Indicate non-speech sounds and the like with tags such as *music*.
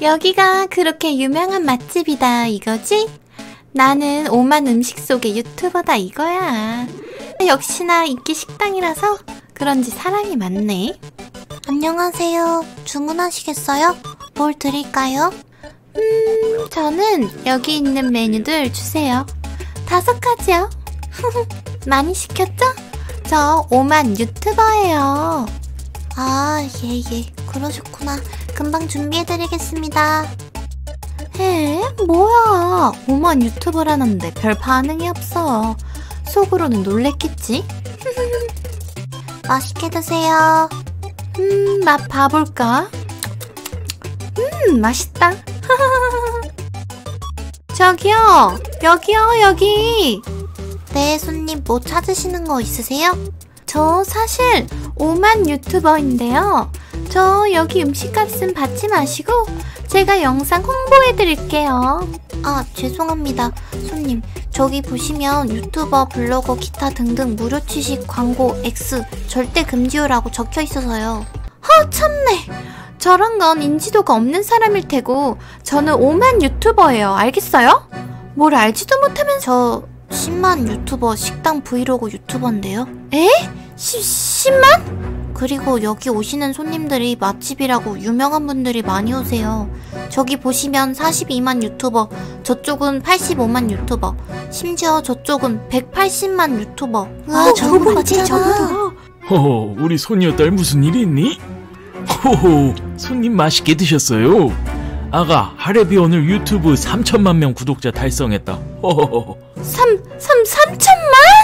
여기가 그렇게 유명한 맛집이다 이거지? 나는 오만 음식 속의 유튜버다 이거야. 역시나 인기 식당이라서 그런지 사람이 많네. 안녕하세요. 주문하시겠어요? 뭘 드릴까요? 음, 저는 여기 있는 메뉴들 주세요. 다섯 가지요. *laughs* 많이 시켰죠? 저 오만 유튜버예요. 아, 예, 예. 그러셨구나. 금방 준비해드리겠습니다. 에? 뭐야. 오만 유튜버라는데 별 반응이 없어. 속으로는 놀랬겠지? *laughs* 맛있게 드세요. 음, 맛 봐볼까? 음, 맛있다. *laughs* 저기요, 여기요, 여기. 네, 손님 뭐 찾으시는 거 있으세요? 저 사실 오만 유튜버인데요. 저 여기 음식값은 받지 마시고 제가 영상 홍보해 드릴게요. 아, 죄송합니다. 손님, 저기 보시면 유튜버, 블로거, 기타 등등 무료 취식 광고 X 절대 금지요라고 적혀 있어서요. 허, 참네. 저런 건 인지도가 없는 사람일 테고 저는 5만 유튜버예요. 알겠어요? 뭘 알지도 못하면서 10만 유튜버 식당 브이로그 유튜버인데요. 에? 10, 10만? 그리고 여기 오시는 손님들이 맛집이라고 유명한 분들이 많이 오세요. 저기 보시면 42만 유튜버, 저쪽은 85만 유튜버, 심지어 저쪽은 180만 유튜버. 아, 저거 맞지, 저거다. 허허, 우리 소녀 딸 무슨 일 있니? 호호, 손님 맛있게 드셨어요. 아가, 하레비 오늘 유튜브 3천만 명 구독자 달성했다. 허허허. 3, 3, 3천만?